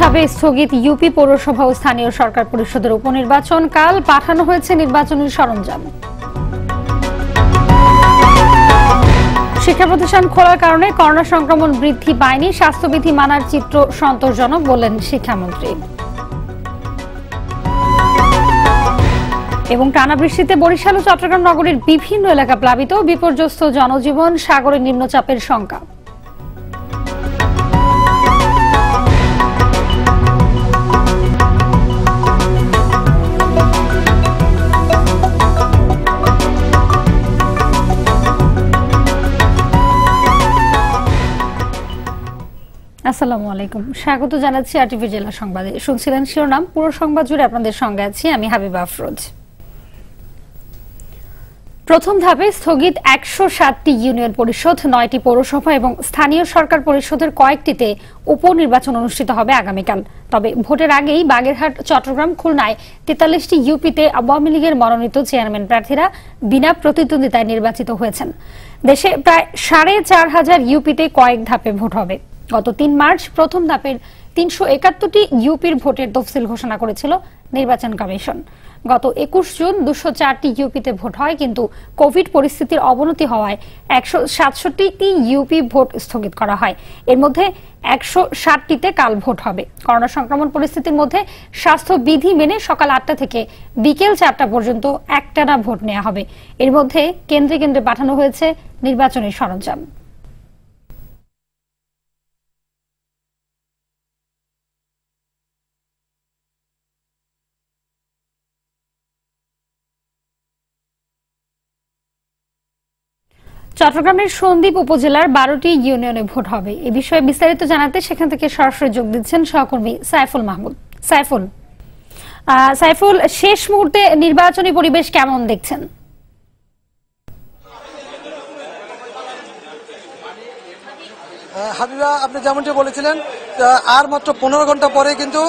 ধাপে স্থগিত ইউপি পৌরসভা ও স্থানীয় সরকার পরিষদের উপনির্বাচন কাল পাঠানো হয়েছে নির্বাচনী সরঞ্জাম। শিক্ষা প্রতিষ্ঠান খোলার কারণে করোনা সংক্রমণ বৃদ্ধি পায়নি, স্বাস্থ্যবিধি মানার চিত্র সন্তোষজনক বললেন শিক্ষামন্ত্রী। এবং টানা বৃষ্টিতে বরিশাল ও চট্টগ্রাম নগরীর বিভিন্ন এলাকা প্লাবিত, বিপর্যস্ত জনজীবন সাগরে নিম্নচাপের শঙ্কা আসসালামু আলাইকুম। স্বাগত জানাচ্ছি আরটিভি জেলা সংবাদে। শুনছিলেন শিরোনাম, পুরো সংবাদ জুড়ে আপনাদের সঙ্গে আছি আমি হাবিবা আফরোজ। প্রথম ধাপে স্থগিত একশো সাতটি ইউনিয়ন পরিষদ, নয়টি পৌরসভা এবং স্থানীয় সরকার পরিষদের কয়েকটিতে উপনির্বাচন অনুষ্ঠিত হবে আগামীকাল। তবে ভোটের আগেই বাগেরহাট, চট্টগ্রাম, খুলনায় তেতাল্লিশটি ইউপিতে আওয়ামী লীগের মনোনীত চেয়ারম্যান প্রার্থীরা বিনা প্রতিদ্বন্দ্বিতায় নির্বাচিত হয়েছেন। দেশে প্রায় সাড়ে চার হাজার ইউপিতে কয়েক ধাপে ভোট হবে। গত তিন মার্চ প্রথম ধাপের তিনশো একাত্তরটি ইউপির ভোটের তফসিল ঘোষণা করেছিল নির্বাচন কমিশন। গত একুশ জুন দুশো চারটি ইউপিতে ভোট হয়, কিন্তু কোভিড পরিস্থিতির অবনতি হওয়ায় একশো সাতষট্টি ইউপি ভোট স্থগিত করা হয়। এর মধ্যে একশো ষাটটিতে কাল ভোট হবে। করোনা সংক্রমণ পরিস্থিতির মধ্যে স্বাস্থ্য বিধি মেনে সকাল আটটা থেকে বিকেল চারটা পর্যন্ত একটানা ভোট নেওয়া হবে। এর মধ্যে কেন্দ্রে কেন্দ্রে পাঠানো হয়েছে নির্বাচনের সরঞ্জাম। চট্টগ্রামের সন্দ্বীপ উপজেলার বারোটি ইউনিয়নে ভোট হবে। এ বিষয়ে বিস্তারিত জানাতে সেখান থেকে সরাসরি যোগ দিচ্ছেন সহকর্মী সাইফুল মাহমুদ। সাইফুল সাইফুল, শেষ মুহূর্তে নির্বাচনী পরিবেশ কেমন দেখছেন? হাবিবা, আপনি যেমনটি বলেছিলেন আর মাত্র পনেরো ঘণ্টা পরে কিন্তু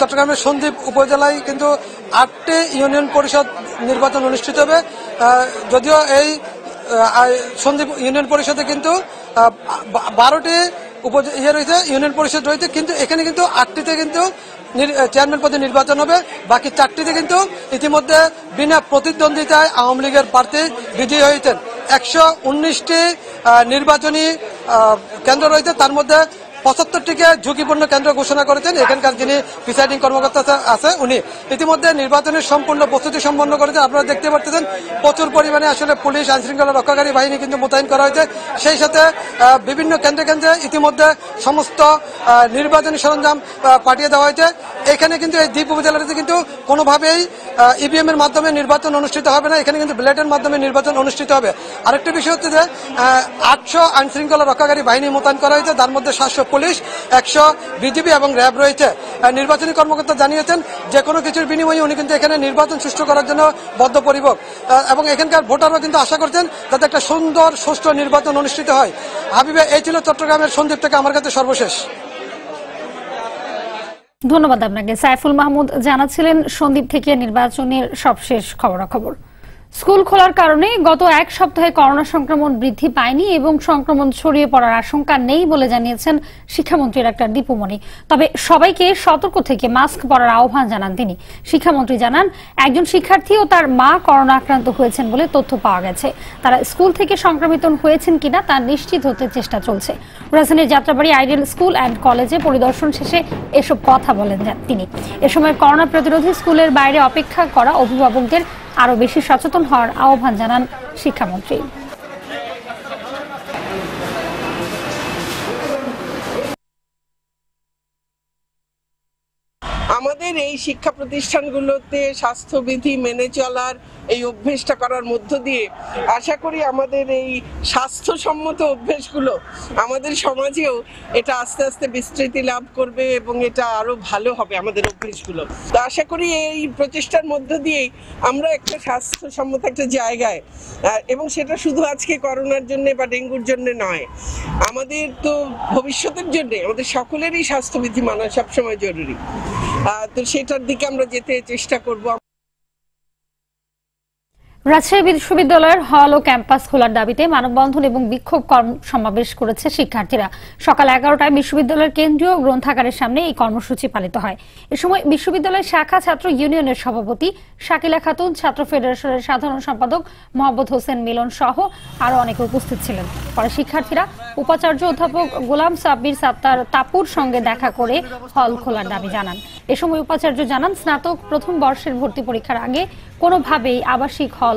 চট্টগ্রামের সন্দ্বীপ উপজেলায় কিন্তু আটটি ইউনিয়ন পরিষদ নির্বাচন অনুষ্ঠিত হবে। যদিও এই সন্দ্বীপ ইউনিয়ন পরিষদে কিন্তু বারোটি ইয়ে রয়েছে, ইউনিয়ন পরিষদ রয়েছে, কিন্তু এখানে কিন্তু আটটিতে কিন্তু চেয়ারম্যান পদে নির্বাচন হবে। বাকি চারটিতে কিন্তু ইতিমধ্যে বিনা প্রতিদ্বন্দ্বিতায় আওয়ামী লীগের প্রার্থী বিজয়ী হয়েছেন। একশো উনিশটি নির্বাচনী কেন্দ্র রয়েছে, তার মধ্যে পঁচাত্তরটিকে ঝুঁকিপূর্ণ কেন্দ্র ঘোষণা করেছেন। এখানকার যিনি প্রিসাইডিং কর্মকর্তা আছে, উনি ইতিমধ্যে নির্বাচনের সম্পূর্ণ প্রস্তুতি সম্পন্ন করেছেন। আপনারা দেখতে পাচ্ছেন, প্রচুর পরিমাণে আসলে পুলিশ আইন শৃঙ্খলা রক্ষাকারী বাহিনী কিন্তু মোতায়েন করা হয়েছে। সেই সাথে বিভিন্ন কেন্দ্রে কেন্দ্রে ইতিমধ্যে সমস্ত নির্বাচনী সরঞ্জাম পাঠিয়ে দেওয়া হয়েছে। এখানে কিন্তু এই দ্বীপ উপজেলাতে কিন্তু কোনোভাবেই ইভিএম এর মাধ্যমে নির্বাচন অনুষ্ঠিত হবে না। এখানে কিন্তু ব্যালটের মাধ্যমে নির্বাচন অনুষ্ঠিত হবে। আরেকটি বিষয় হচ্ছে যে আটশো আইন শৃঙ্খলা রক্ষাকারী বাহিনী মোতায়েন করা হয়েছে। তার মধ্যে সাতশো পুলিশ, একশো বিজিবি এবং র্যাব রয়েছে। নির্বাচনী কর্মকর্তা জানিয়েছেন, যে কোনো কিছুর বিনিময়ে উনি কিন্তু এখানে নির্বাচন সুষ্ঠু করার জন্য বদ্ধপরিবক এবং এখানকার ভোটাররা কিন্তু আশা করছেন, যাতে একটা সুন্দর, সুষ্ঠু নির্বাচন অনুষ্ঠিত হয়। হাবিবে, এই ছিল চট্টগ্রামের সন্দীপ থেকে আমার কাছে সর্বশেষ। ধন্যবাদ আপনাকে। সাইফুল মাহমুদ জানাচ্ছিলেন সন্দীপ থেকে নির্বাচনের সবশেষ খবরাখবর। স্কুল খোলার কারণে গত এক সপ্তাহে করোনা সংক্রমণ বৃদ্ধি পায়নি এবং সংক্রমণ ছড়িয়ে পড়ার আশঙ্কা নেই বলে জানিয়েছেন শিক্ষামন্ত্রী ডাক্তার দীপুমণি তবে সবাইকে সতর্ক থেকে মাস্ক পরার আহ্বান জানান তিনি। শিক্ষামন্ত্রী জানান, একজন শিক্ষার্থী ও তার মা করোনা আক্রান্ত হয়েছেন বলে তথ্য পাওয়া গেছে। তারা স্কুল থেকে সংক্রমিত হয়েছেন কিনা তা নিশ্চিত হতে চেষ্টা চলছে। রাজধানীর যাত্রাবাড়ি আইডিয়াল স্কুল অ্যান্ড কলেজে পরিদর্শন শেষে এসব কথা বলেন তিনি। এ সময় করোনা প্রতিরোধী স্কুলের বাইরে অপেক্ষা করা অভিভাবকদের আরও বেশি সচেতন হওয়ার আহ্বান জানান শিক্ষামন্ত্রী আমাদের এই শিক্ষা প্রতিষ্ঠানগুলোতে স্বাস্থ্যবিধি মেনে চলার এই অভ্যেসটা করার মধ্য দিয়ে আশা করি আমাদের এই স্বাস্থ্যসম্মত অভ্যেসগুলো আমাদের সমাজেও এটা আস্তে আস্তে বিস্তৃতি লাভ করবে এবং এটা আরও ভালো হবে আমাদের অভ্যেসগুলো। তো আশা করি এই প্রচেষ্টার মধ্য দিয়েই আমরা একটা স্বাস্থ্যসম্মত একটা জায়গায় এবং সেটা শুধু আজকে করোনার জন্যে বা ডেঙ্গুর জন্যে নয়, আমাদের তো ভবিষ্যতের জন্যে আমাদের সকলেরই স্বাস্থ্যবিধি মানা সবসময় জরুরি। তো সেটার দিকে আমরা যেতে চেষ্টা করব। রাজশাহী বিশ্ববিদ্যালয়ের হল ও ক্যাম্পাস খোলার দাবিতে মানববন্ধন এবং বিক্ষোভ সমাবেশ করেছে শিক্ষার্থীরা। সকাল এগারোটায় বিশ্ববিদ্যালয়ের কেন্দ্রীয় গ্রন্থাগারের সামনে এই কর্মসূচি পালিত হয়। এ সময় বিশ্ববিদ্যালয়ের শাখা ছাত্র ইউনিয়নের সভাপতি শাকিলা খাতুন, ছাত্র ফেডারেশনের সাধারণ সম্পাদক মোহাম্মদ হোসেন মিলন সহ আরও অনেকে উপস্থিত ছিলেন। পরে শিক্ষার্থীরা উপাচার্য অধ্যাপক গোলাম সাব্বির সাত্তার তাপুর সঙ্গে দেখা করে হল খোলার দাবি জানান। এ সময় উপাচার্য জানান, স্নাতক প্রথম বর্ষের ভর্তি পরীক্ষার আগে কোনোভাবেই আবাসিক হল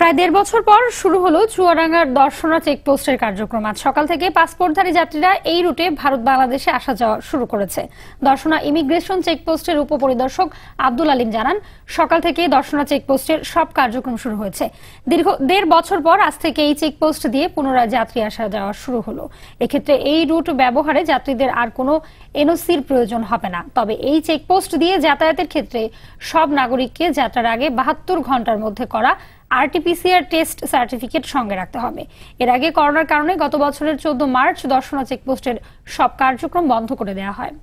প্রায় দেড় বছর পর শুরু হলো চুয়াডাঙ্গার দর্শনা চেকপোস্টের কার্যক্রম। আজ সকাল থেকে পাসপোর্টধারী যাত্রীরা এই রুটে ভারত বাংলাদেশে আসা যাওয়া শুরু করেছে। দর্শনা ইমিগ্রেশন চেকপোস্টের উপপরিদর্শক আব্দুল আলিম জানান, সকাল থেকে দর্শনা চেকপোস্টের সব কার্যক্রম শুরু হয়েছে। দীর্ঘ দেড় বছর পর আজ থেকে এই চেকপোস্ট দিয়ে পুনরায় যাত্রী আসা যাওয়া শুরু হলো। এক্ষেত্রে এই রুট ব্যবহারে যাত্রীদের আর কোনো এনওসির প্রয়োজন হবে না। তবে এই চেকপোস্ট দিয়ে যাতায়াতের ক্ষেত্রে সব নাগরিককে যাত্রার আগে বাহাত্তর ঘণ্টার মধ্যে করা আরটিপিসিআর টেস্ট সার্টিফিকেট সঙ্গে রাখতে হবে। এর আগে করোনার কারণে গত বছরের চোদ্দ মার্চ দর্শনা চেকপোস্টের সব কার্যক্রম বন্ধ করে দেওয়া হয়।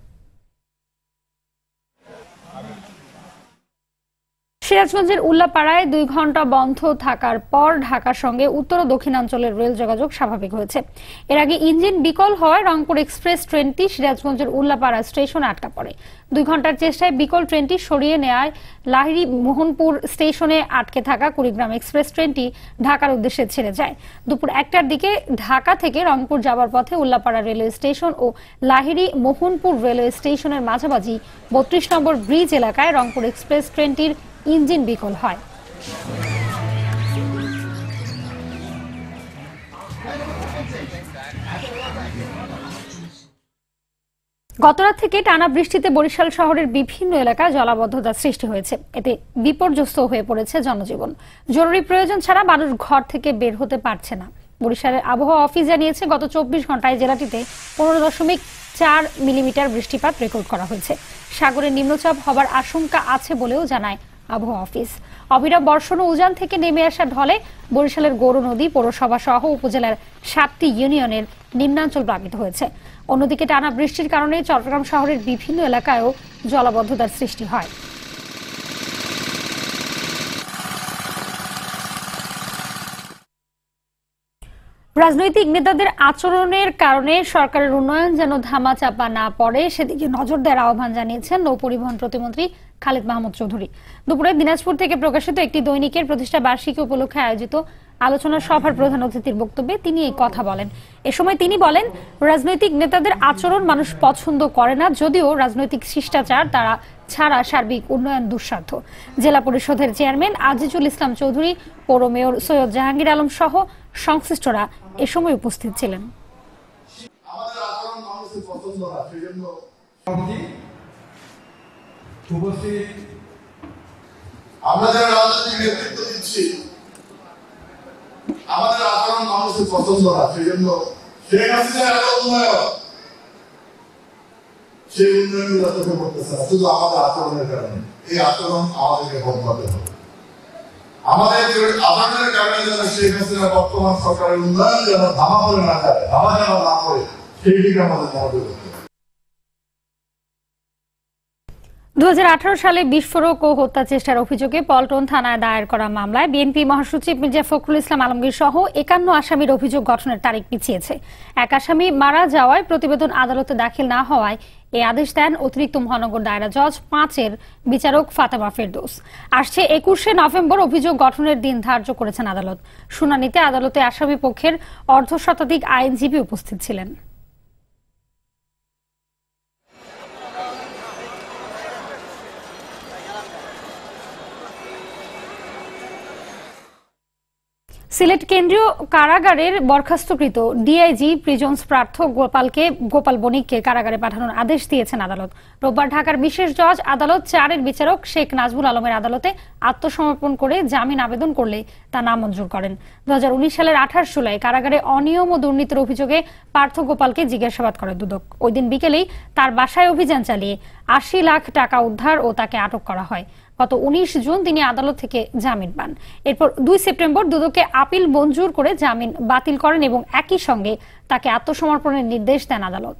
সিরাজগঞ্জের উল্লাপাড়ায় দুই ঘণ্টা বন্ধ থাকার পর ঢাকার সঙ্গে উত্তর ও দক্ষিণাঞ্চলের রেল যোগাযোগ স্বাভাবিক হয়েছে। এর আগে ইঞ্জিন বিকল হওয়ায় রংপুর এক্সপ্রেস ট্রেনটি সিরাজগঞ্জের উল্লাপাড়া স্টেশনে আটকা পড়ে। দুই ঘণ্টার চেষ্টায় বিকল ট্রেনটি সরিয়ে নেয় লাহিড়ি মোহনপুর স্টেশনে আটকে থাকা কুড়িগ্রাম এক্সপ্রেস ট্রেনটি ঢাকার উদ্দেশ্যে ছেড়ে যায়। দুপুর একটার দিকে ঢাকা থেকে রংপুর যাবার পথে উল্লাপাড়া রেলওয়ে স্টেশন ও লাহিড়ি মোহনপুর রেলওয়ে স্টেশনের মাঝামাঝি বত্রিশ নম্বর ব্রিজ এলাকায় রংপুর এক্সপ্রেস ট্রেনটির ইঞ্জিন বিকল হয়। গতরাত থেকে টানা বৃষ্টিতে বরিশাল শহরের বিভিন্ন এলাকায় জলাবদ্ধতার সৃষ্টি হয়েছে। এতে বিপর্যস্ত হয়ে পড়েছে জনজীবন। জরুরি প্রয়োজন ছাড়া মানুষ ঘর থেকে বের হতে পারছে না। বরিশালের আবহাওয়া অফিস জানিয়েছে, গত চব্বিশ ঘন্টায় জেলাটিতে পনেরো দশমিক চার মিলিমিটার বৃষ্টিপাত রেকর্ড করা হয়েছে। সাগরে নিম্নচাপ হবার আশঙ্কা আছে বলেও জানায় আবহাওয়া অফিস। অবিরাম বর্ষণ ও উজান থেকে নেমে আসা ঢলে বরিশালের গৌর নদী পৌরসভা সহ উপজেলার সাতটি ইউনিয়নের নিম্নাঞ্চল প্লাবিত হয়েছে। অন্যদিকে টানা বৃষ্টির কারণে চট্টগ্রাম শহরের বিভিন্ন এলাকায়ও জলাবদ্ধতার সৃষ্টি হয়। রাজনৈতিক নেতাদের আচরণের কারণে সরকারের উন্নয়ন যেন ধামাচাপা না পড়ে, সেদিকে নজর দেওয়ার আহ্বান জানিয়েছেন নৌ পরিবহন প্রতিমন্ত্রী খালেদ মাহমুদ চৌধুরী। দুপুরে দিনাজপুর থেকে প্রকাশিত একটি দৈনিকের প্রতিষ্ঠা বার্ষিকী উপলক্ষে আয়োজিত আলোচনা সভার প্রধান অতিথির বক্তব্যে তিনি এই কথা বলেন। এ সময় তিনি বলেন, রাজনৈতিক নেতাদের আচরণ মানুষ পছন্দ করে না, যদিও রাজনৈতিক শিষ্টাচার তারা ছাড়া সার্বিক উন্নয়ন দুঃসাধ্য। জেলা পরিষদের চেয়ারম্যান আজিজুল ইসলাম চৌধুরী, পৌর মেয়র সৈয়দ জাহাঙ্গীর আলম সহ সংশ্লিষ্টরা এ সময় উপস্থিত ছিলেন। আমরা যারা রাজনৈতিক নেতৃত্ব দিচ্ছি আমাদের আচরণ মানুষের পছন্দ না সেই জন্য শেখ হাসিনা এত উন্নয়ন, সেই পড়তেছে না, শুধু আমাদের আচরণের কারণে। এই আচরণ আমাদেরকে বদলাতে হবে। আমাদের আচরণের কারণে যেন শেখ হাসিনা বর্তমান সরকারের উন্নয়ন যেন ধামা পড়ে না যায়, ধামা যেন না পড়ে সেই দিকে আমাদের মনোযোগ দিতে হবে। দু হাজার আঠারো সালে বিস্ফোরক ও হত্যা চেষ্টার অভিযোগে পল্টন থানায় দায়ের করা মামলায় বিএনপি মহাসচিব মির্জা ফখরুল ইসলাম আলমগীর সহ একান্ন আসামির অভিযোগ গঠনের তারিখ পিছিয়েছে এক আসামি মারা যাওয়ায় প্রতিবেদন আদালতে দাখিল না হওয়ায় এই আদেশ দেন অতিরিক্ত মহানগর দায়রা জজ পাঁচের বিচারক ফাতেমা ফেরদৌস। আসছে একুশে নভেম্বর অভিযোগ গঠনের দিন ধার্য করেছেন আদালত। শুনানিতে আদালতে আসামি পক্ষের অর্ধ শতাধিক আইনজীবী উপস্থিত ছিলেন। সিলেট কেন্দ্রীয় কারাগারের বরখাস্তকৃত ডিআইজি প্রিজন্স প্রার্থ গোপালকে, গোপাল বণিককে কারাগারে পাঠানোর আদেশ দিয়েছেন আদালত। রোববার ঢাকার বিশেষ জজ, আদালত চারের বিচারক শেখ নাজমুল আলমের আদালতে আত্মসমর্পণ করে জামিন আবেদন করলে তা নামঞ্জুর করেন। দু হাজার উনিশ সালের আঠাশ জুলাই কারাগারে অনিয়ম ও দুর্নীতির অভিযোগে পার্থ গোপালকে জিজ্ঞাসাবাদ করে দুদক। ওই দিন বিকেলেই তার বাসায় অভিযান চালিয়ে আশি লাখ টাকা উদ্ধার ও তাকে আটক করা হয়। গত উনিশ জুন তিনি আদালত থেকে জামিন পান। এরপর দুই সেপ্টেম্বর দুদকে আপিল মঞ্জুর করে জামিন বাতিল করেন এবং একই সঙ্গে তাকে আত্মসমর্পণের নির্দেশ দেন আদালত।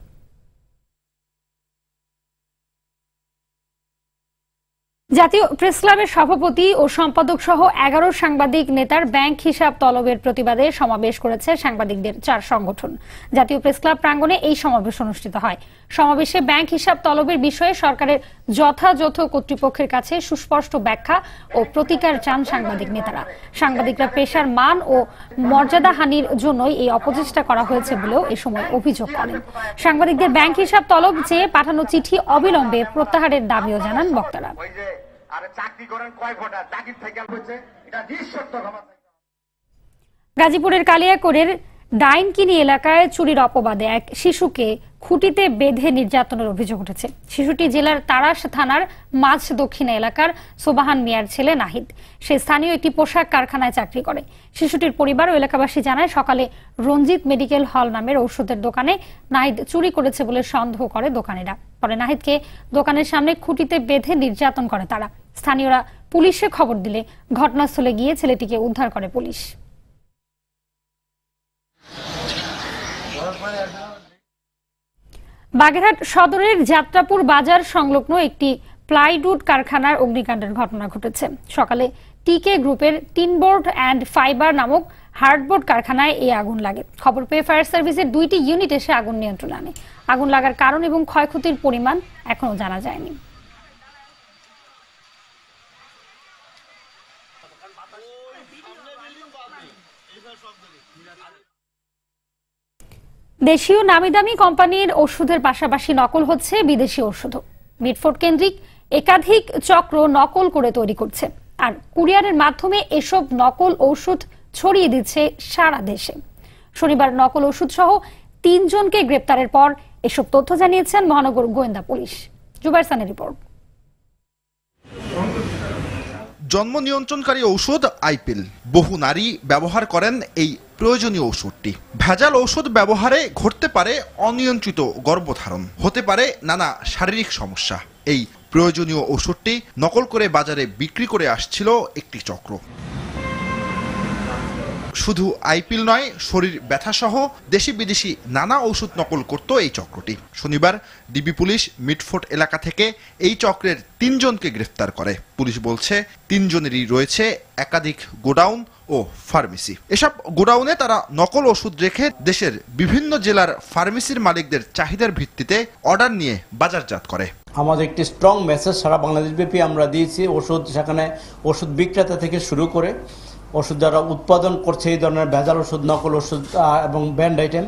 জাতীয় প্রেস ক্লাবের সভাপতি ও সম্পাদক সহ এগারো সাংবাদিক নেতার ব্যাংক হিসাব তলবের প্রতিবাদে সমাবেশ করেছে সাংবাদিকদের চার সংগঠন। জাতীয় প্রেস ক্লাব প্রাঙ্গণে এই সমাবেশ অনুষ্ঠিত হয়। সমাবেশে ব্যাংক হিসাব তলবের বিষয়ে সরকারের যথাযথ কর্তৃপক্ষের কাছে সুস্পষ্ট ব্যাখ্যা ও প্রতিকার চান সাংবাদিক নেতারা। সাংবাদিকরা পেশার মান ও মর্যাদাহানির জন্যই এই অপচেষ্টা করা হয়েছে বলেও এ সময় অভিযোগ করেন। সাংবাদিকদের ব্যাংক হিসাব তলব চেয়ে পাঠানো চিঠি অবিলম্বে প্রত্যাহারের দাবিও জানান বক্তারা। চাকরি করেন কয় থেকে এটা। গাজীপুরের কালিয়াকৈরের ডাইনকিনি এলাকায় চুরির অপবাদে এক শিশুকে খুঁটিতে বেঁধে নির্যাতনের অভিযোগ উঠেছে। শিশুটি জেলার তারাস থানার মাঝ দক্ষিণ এলাকার সোবাহান মিয়ার ছেলে নাহিদ। সে স্থানীয় একটি পোশাক কারখানায় চাকরি করে। শিশুটির পরিবার ও এলাকাবাসী জানায়, সকালে রঞ্জিত মেডিকেল হল নামের ঔষধের দোকানে নাহিদ চুরি করেছে বলে সন্দেহ করে দোকানিরা। পরে নাহিদকে দোকানের সামনে খুঁটিতে বেঁধে নির্যাতন করে তারা। স্থানীয়রা পুলিশে খবর দিলে ঘটনাস্থলে গিয়ে ছেলেটিকে উদ্ধার করে পুলিশ। বাগেরহাট সদরের যাত্রাপুর বাজার সংলগ্ন একটি প্লাইউড কারখানার অগ্নিকাণ্ডের ঘটনা ঘটেছে। সকালে টিকে গ্রুপের টিনবোর্ড অ্যান্ড ফাইবার নামক হার্ডবোর্ড কারখানায় এই আগুন লাগে। খবর পেয়ে ফায়ার সার্ভিসের দুইটি ইউনিট এসে আগুন নিয়ন্ত্রণ আনে। আগুন লাগার কারণ এবং ক্ষয়ক্ষতির পরিমাণ এখনও জানা যায়নি। দেশীয় নামি দামি কোম্পানির ওষুধের পাশাপাশি নকল হচ্ছে বিদেশি ওষুধও। মিডফোর্ড কেন্দ্রিক একাধিক চক্র নকল করে তৈরি করছে। আর কুরিয়ারের মাধ্যমে এসব নকল ওষুধ ছড়িয়ে দিচ্ছে সারা দেশে। শনিবার নকল ওষুধ সহ তিনজনকে গ্রেপ্তারের পর এসব তথ্য জানিয়েছেন মহানগর গোয়েন্দা পুলিশ। জুবাইর সানের রিপোর্ট। জন্ম নিয়ন্ত্রণকারী ঔষধ আইপিল। বহু নারী ব্যবহার করেন এই প্রয়োজনীয় ঔষধটি। ভেজাল ঔষধ ব্যবহারে ঘটতে পারে অনিয়ন্ত্রিত গর্ভধারণ। হতে পারে নানা শারীরিক সমস্যা। এই প্রয়োজনীয় ওষুধটি নকল করে বাজারে বিক্রি করে আসছিল একটি চক্র। শুধু আইপিল নয়, শরীর ব্যথাসহ দেশি বিদেশি নানা ওষুধ নকল করত এই চক্রটি। শনিবার ডিবি পুলিশ মিডফোর্ট এলাকা থেকে এই চক্রের তিনজনকে গ্রেফতার করে। পুলিশ বলছে, তিনজনেরই রয়েছে একাধিক গোডাউন ও ফার্মেসি। এসব গোডাউনে তারা নকল ওষুধ রেখে দেশের বিভিন্ন জেলার ফার্মেসির মালিকদের চাহিদার ভিত্তিতে অর্ডার নিয়ে বাজারজাত করে। আমাদের একটি স্ট্রং মেসেজ সারা বাংলাদেশ ব্যাপী আমরা দিয়েছি, ওষুধ সেখানে ওষুধ বিক্রেতা থেকে শুরু করে ওষুধ যারা উৎপাদন করছে এই ধরনের ভেজাল ওষুধ নকল ওষুধ এবং ব্যান্ড আইটেম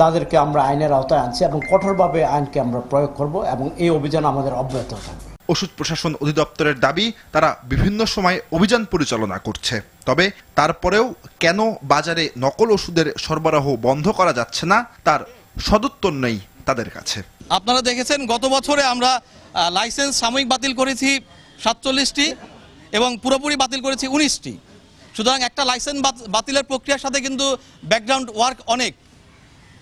তাদেরকে আমরা আইনের আওতায় আনছি এবং কঠোরভাবে আইনকে আমরা প্রয়োগ করব এবং এই অভিযান আমাদের অব্যাহত থাকবে। ওষুধ প্রশাসন অধিদপ্তরের দাবি তারা বিভিন্ন সময় অভিযান পরিচালনা করছে। তবে তারপরেও কেন বাজারে নকল ওষুধের সরবরাহ বন্ধ করা যাচ্ছে না তার সদুত্তর নেই তাদের কাছে। আপনারা দেখেছেন গত বছরে আমরা লাইসেন্স সাময়িক বাতিল করেছি সাতচল্লিশটি এবং পুরোপুরি বাতিল করেছি উনিশটি। সুতরাং একটা লাইসেন্স বাতিলের প্রক্রিয়ার সাথে কিন্তু ব্যাকগ্রাউন্ড ওয়ার্ক অনেক।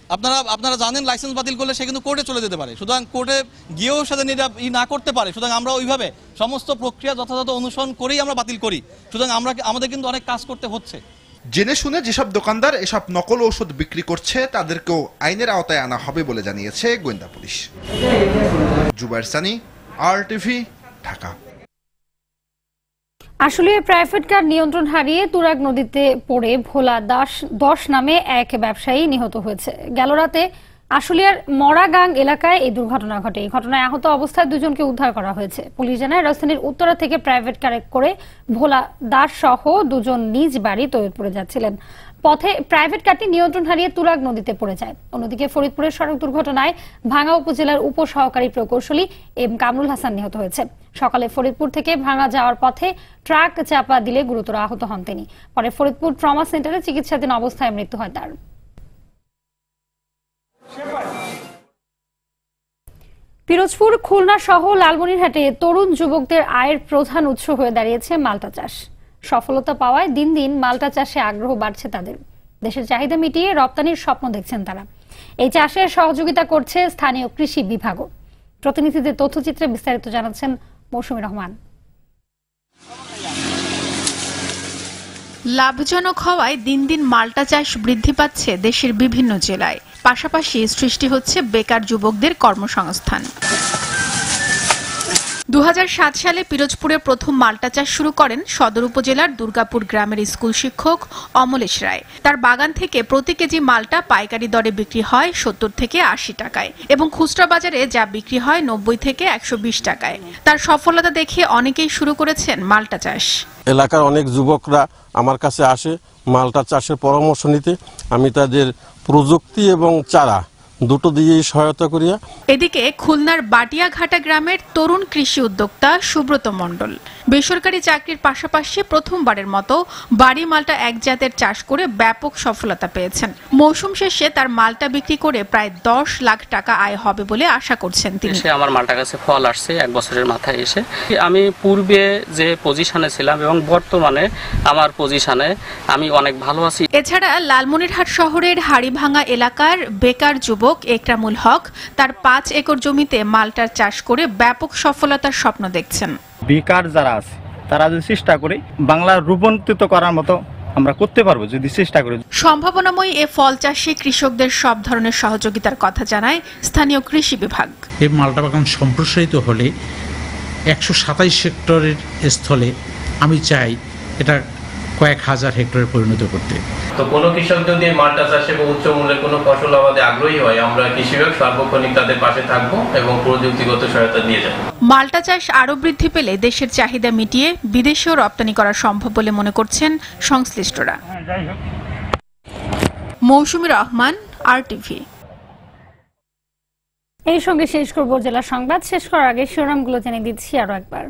আপনারা আপনারা জানেন লাইসেন্স বাতিল করলে সে কিন্তু কোর্টে চলে যেতে পারে। সুতরাং কোর্টে গিয়েও সাথে নিরা- ই না করতে পারে। সুতরাং আমরা ওইভাবে সমস্ত প্রক্রিয়া যথাযথ অনুসরণ করেই আমরা বাতিল করি। সুতরাং আমরা আমাদের কিন্তু অনেক কাজ করতে হচ্ছে। জেনে শুনে যেসব দোকানদার এসব নকল ঔষধ বিক্রি করছে, তাদেরকেও আইনের আওতায় আনা হবে বলে জানিয়েছে গোয়েন্দা police. Zubair Sunny R TV Dhaka. আসলে প্রাইভেট কার নিয়ন্ত্রণ হারিয়ে তুরাগ নদীতে পড়ে ভোলা দাস দশ নামে এক ব্যবসায়ী নিহত হয়েছে। গেল রাতে আশুলিয়ার মরাগাং এলাকায় এই দুর্ঘটনা ঘটে। এই ঘটনায় আহত অবস্থায় দুজনকে উদ্ধার করা হয়েছে। পুলিশ জানায়, রাজধানীর উত্তরা থেকে প্রাইভেট কারে করে ভোলা দাস সহ দুজন নিজ বাড়ি তৈরি যাচ্ছিলেন। পথে প্রাইভেট কারটি নিয়ন্ত্রণ হারিয়ে তুরাগ নদীতে পড়ে যায়। অন্যদিকে ফরিদপুরের সড়ক দুর্ঘটনায় ভাঙ্গা উপজেলার উপসহকারী প্রকৌশলী এম কামরুল হাসান নিহত হয়েছে। সকালে ফরিদপুর থেকে ভাঙা যাওয়ার পথে ট্রাক চাপা দিলে গুরুতর আহত হন তিনি। পরে ফরিদপুর ট্রমা সেন্টারে চিকিৎসাধীন অবস্থায় মৃত্যু হয় তার। পিরোজপুর খুলনা সহ লালমনিরহাটে তরুণ যুবকদের আয়ের প্রধান উৎস হয়ে দাঁড়িয়েছে মালটা চাষ। সফলতা পাওয়ায় দিন দিন মালটা চাষে আগ্রহ বাড়ছে তাদের। দেশের চাহিদা মিটিয়ে রপ্তানির স্বপ্ন দেখছেন তারা। এই চাষে সহযোগিতা করছে স্থানীয় কৃষি বিভাগও। প্রতিনিধিদের তথ্যচিত্রে বিস্তারিত জানাচ্ছেন মৌসুমী রহমান। লাভজনক হওয়ায় দিন দিন মালটা চাষ বৃদ্ধি পাচ্ছে দেশের বিভিন্ন জেলায়। পাশাপাশি সৃষ্টি হচ্ছে বেকার যুবকদের কর্মসংস্থান। দু হাজার সাত সালে পিরোজপুরে প্রথম মাল্টা চাষ শুরু করেন সদর উপজেলার দুর্গাপুর গ্রামের স্কুল শিক্ষক অমলেশ রায়। তার বাগান থেকে প্রতি কেজি মালটা পাইকারি দরে বিক্রি হয় সত্তর থেকে আশি টাকায় এবং খুচরা বাজারে যা বিক্রি হয় নব্বই থেকে একশো বিশ টাকায়। তার সফলতা দেখে অনেকেই শুরু করেছেন মাল্টা চাষ। এলাকার অনেক যুবকরা আমার কাছে আসে মালটা চাষের পরামর্শ নিতে। আমি তাদের প্রযুক্তি এবং চারা দুটো দিয়েই সহায়তা করিয়া। এদিকে খুলনার বাটিয়াঘাটা গ্রামের তরুণ কৃষি উদ্যোক্তা সুব্রত মণ্ডল। বেসরকারি চাকরির পাশাপাশি প্রথমবারের মতো বাড়ি মালটা এক জাতের চাষ করে ব্যাপক সফলতা পেয়েছেন। মৌসুম শেষে তার মালটা বিক্রি করে প্রায় দশ লাখ টাকা আয় হবে বলে আশা করছেন তিনি। আমার মালটা গাছে ফল আসছে এক বছরের মাথায় এসে। আমি পূর্বে যে পজিশনে ছিলাম এবং বর্তমানে আমার পজিশনে আমি অনেক ভালো আছি। এছাড়া লালমনিরহাট শহরের হাড়িভাঙা এলাকার বেকার যুবক একরামুল হক তার পাঁচ একর জমিতে মালটার চাষ করে ব্যাপক সফলতার স্বপ্ন দেখছেন। বেকার যারা আছে তারা যদি চেষ্টা করে বাংলা রূপান্তরিত করার মতো আমরা করতে পারব যদি চেষ্টা করি। সম্ভাবনাময় এ ফল চাষে কৃষকদের সব ধরনের সহযোগিতার কথা জানায় স্থানীয় কৃষি বিভাগ। এই মালটা বাগান সম্প্রসারিত হলে একশো সাতাইশ হেক্টরের স্থলে আমি চাই এটা কয়েক হাজার হেক্টরে পরিণত করতে। তো কোনো কৃষক যদি মালটা চাষে বা উচ্চ মূল্যের কোনো ফসল আবাদে আগ্রহী হয় আমরা কৃষি বিভাগ সার্বক্ষণিক তাদের পাশে থাকব এবং প্রযুক্তিগত সহায়তা দিয়ে যাব। মালটা চাষ আরও বৃদ্ধি পেলে দেশের চাহিদা মিটিয়ে বিদেশেও রপ্তানি করা সম্ভব বলে মনে করছেন সংশ্লিষ্টরা। মৌসুমী রহমান আর টিভি এই সঙ্গে শেষ করব জেলা সংবাদ। শেষ করার আগে শিরোনামগুলো জেনে দিচ্ছি আরও একবার।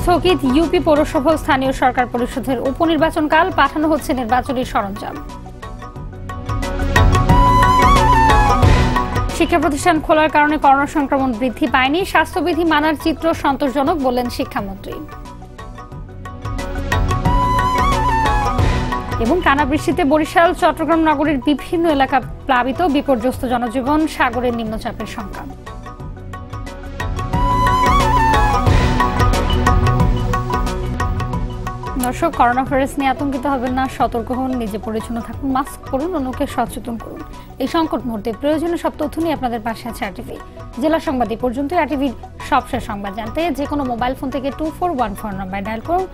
স্থগিত ইউপি পৌরসভা স্থানীয় সরকার পরিষদের উপনির্বাচন কাল পাঠানো হচ্ছে নির্বাচনী সরঞ্জাম। শিক্ষা প্রতিষ্ঠান খোলার কারণে করোনা সংক্রমণ বৃদ্ধি পায়নি। স্বাস্থ্যবিধি মানার চিত্র সন্তোষজনক বললেন শিক্ষামন্ত্রী। এবং টানা বৃষ্টিতে বরিশাল, চট্টগ্রাম নগরীর বিভিন্ন এলাকা প্লাবিত। বিপর্যস্ত জনজীবন, সাগরের নিম্নচাপের সংখ্যা। দর্শক, করোনা ভাইরাস নিয়ে আতঙ্কিত হবেন না, সতর্ক হন, নিজে পরিচ্ছন্ন থাকুন, মাস্ক পরুন, অন্যকে সচেতন করুন। এই সংকট মুহূর্তে প্রয়োজনীয় সব তথ্য নিয়ে আপনাদের পাশে আছে আরটিভি জেলা সংবাদ এই পর্যন্ত আরটিভির সবশেষ সংবাদ জানতে যে কোনো মোবাইল ফোন থেকে two four one four number dial করুন।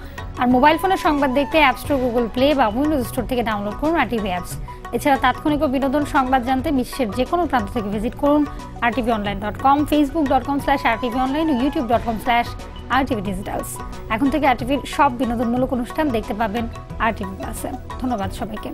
আর মোবাইল ফোনের সংবাদ দেখতে অ্যাপ স্টোর গুগল প্লে বা উইন্ডোজ স্টোর থেকে ডাউনলোড করুন আরটিভি অ্যাপস এছাড়া তাৎক্ষণিক ও বিনোদন সংবাদ জানতে বিশ্বের যে কোনো প্রান্ত থেকে ভিজিট করুন RTV online dot com Facebook dot com slash RTV online YouTube dot com slash RTV digitals এখন থেকে আরটিভির সব বিনোদনমূলক অনুষ্ঠান দেখতে পাবেন আরটিভি প্লাসে ধন্যবাদ সবাইকে।